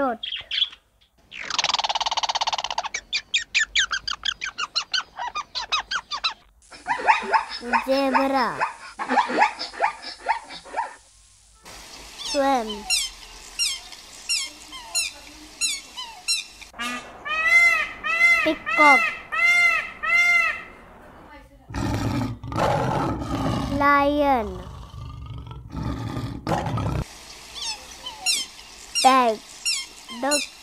parrot zebra. Swim. Peacock. Lion. Bag 不。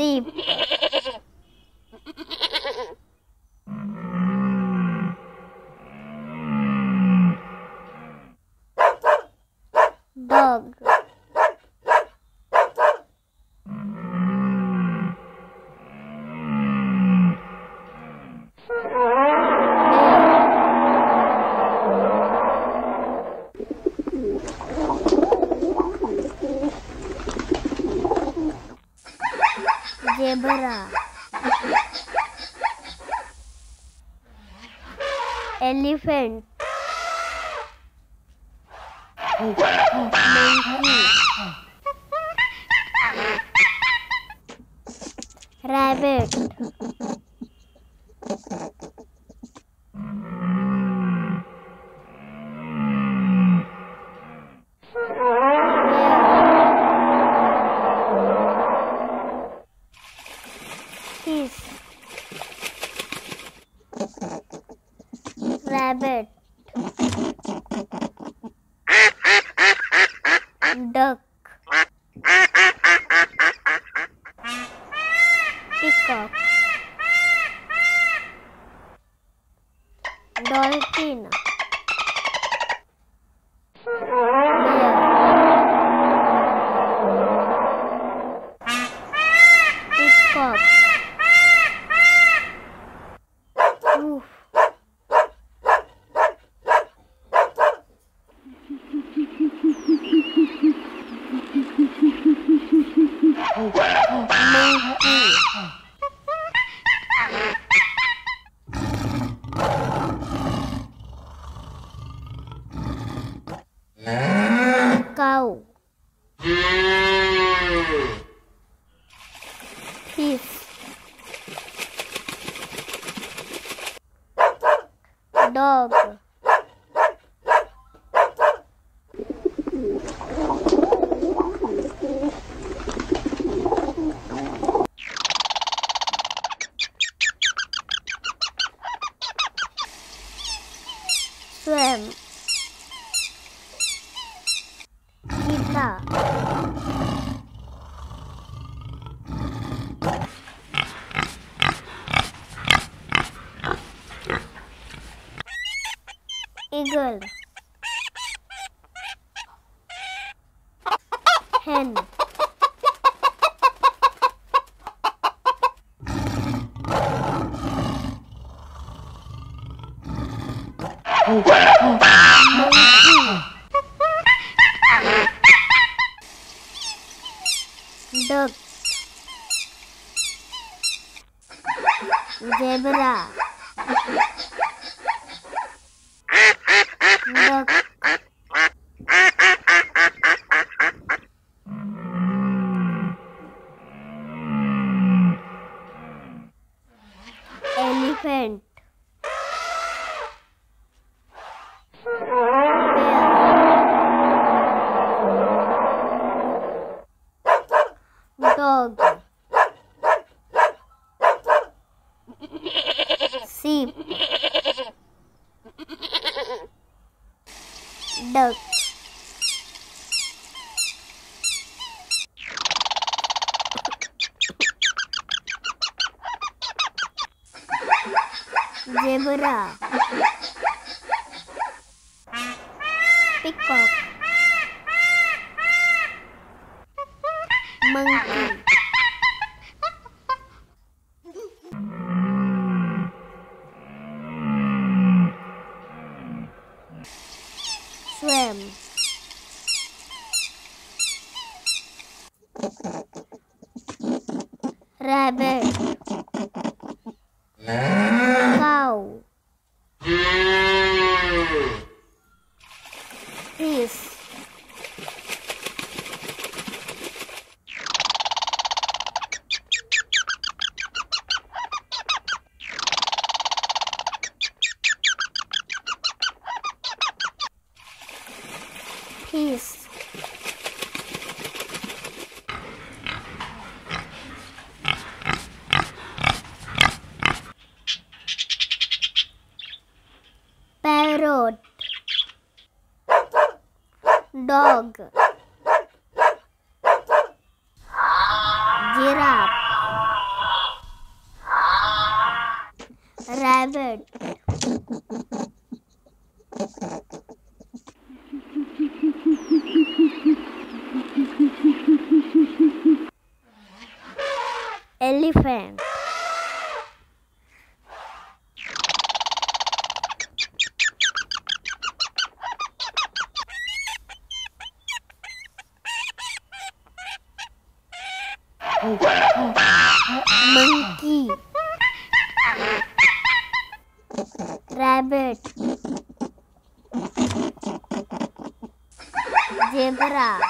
Sheep. Dog. Zebra. Elephant. Rabbit. 6はい水，知道。Duck zebra. Duck duck zebra rabbit parrot dog giraffe monkey. Rabbit. Zebra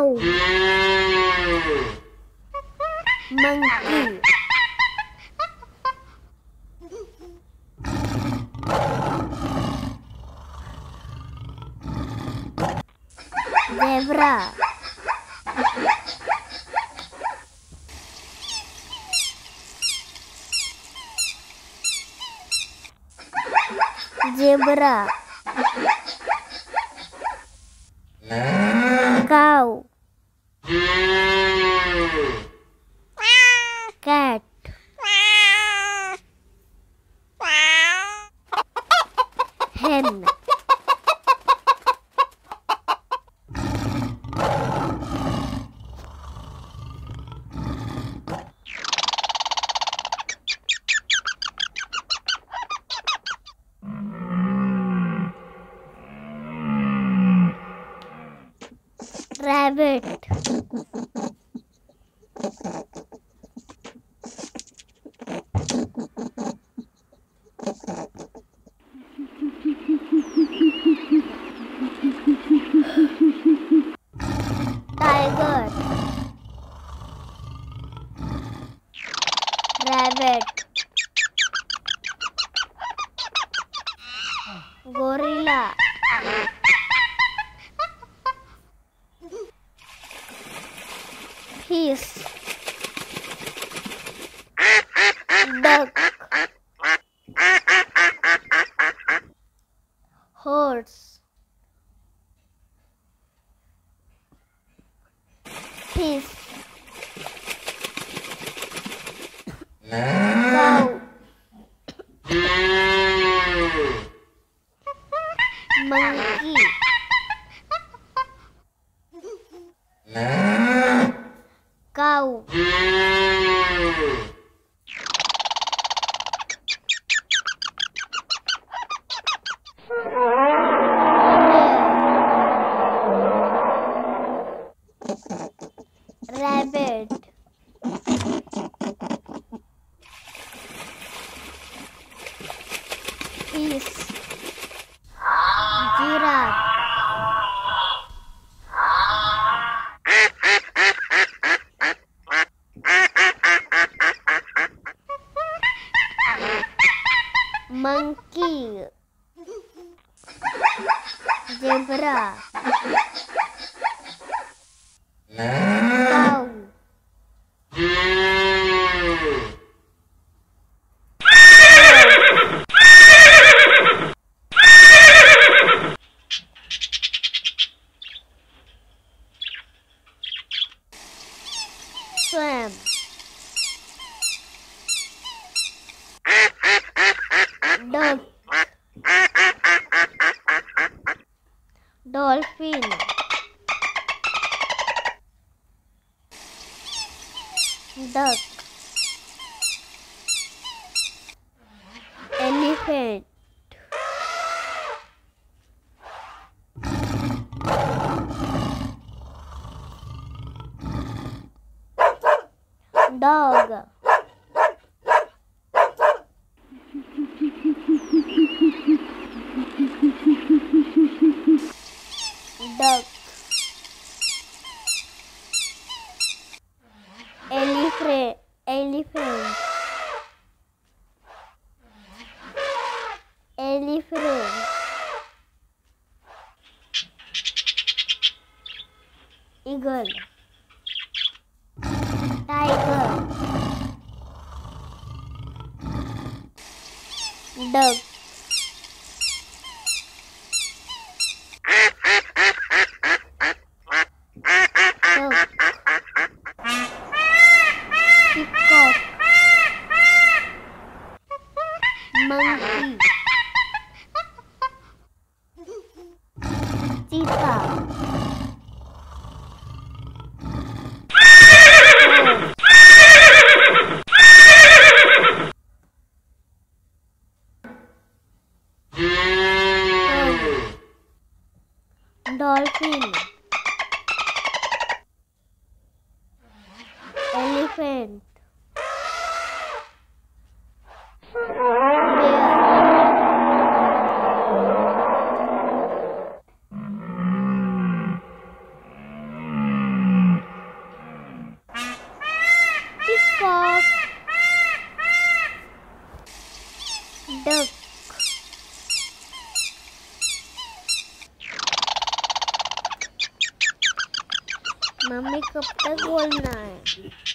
Não. Mangu. Zebra. Zebra. Hen duck Thank you.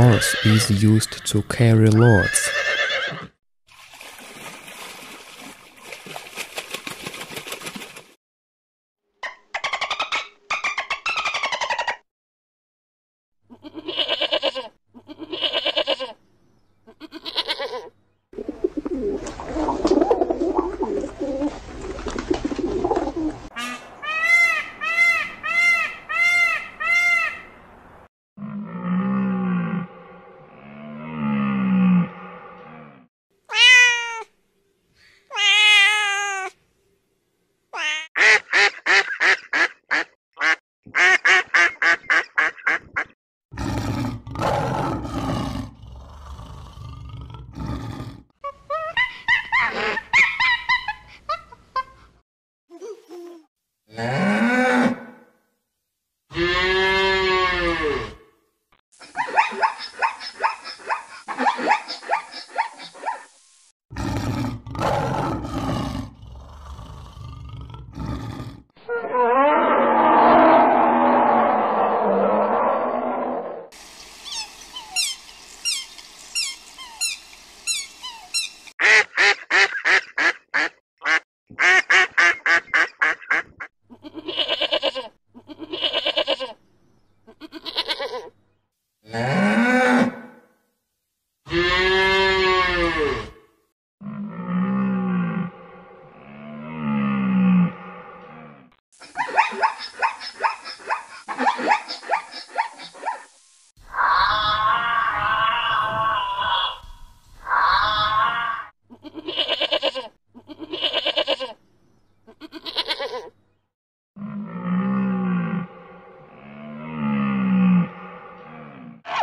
Horse is used to carry loads.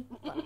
dolphin